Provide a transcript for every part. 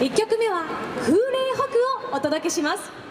1曲目は風鈴北をお届けします。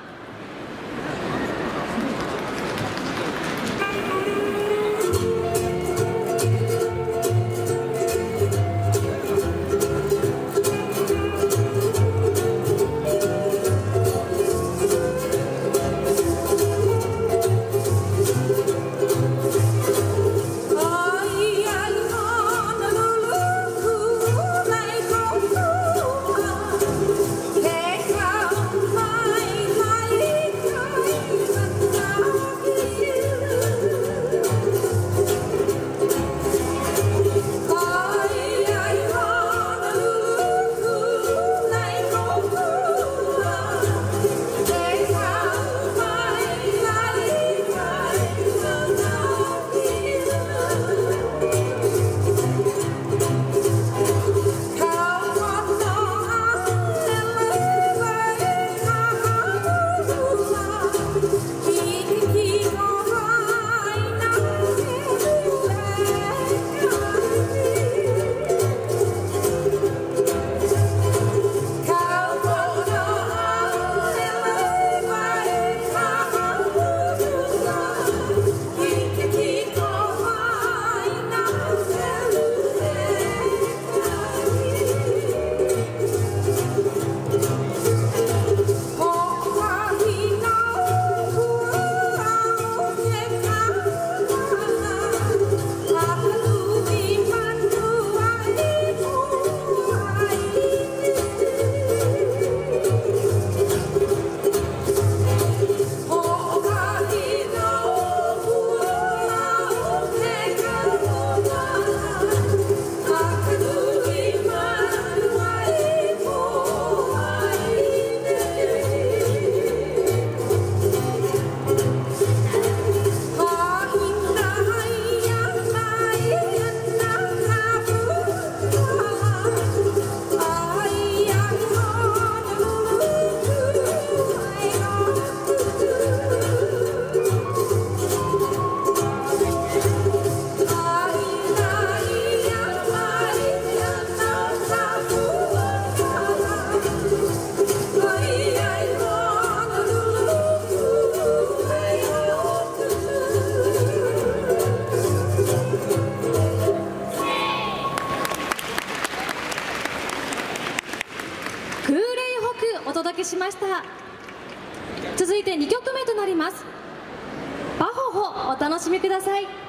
届けしました。続いて2曲目となります。バホホお楽しみください。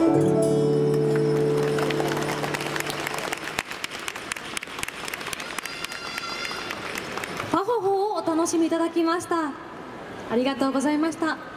パフォーをお楽しみいただきました。ありがとうございました。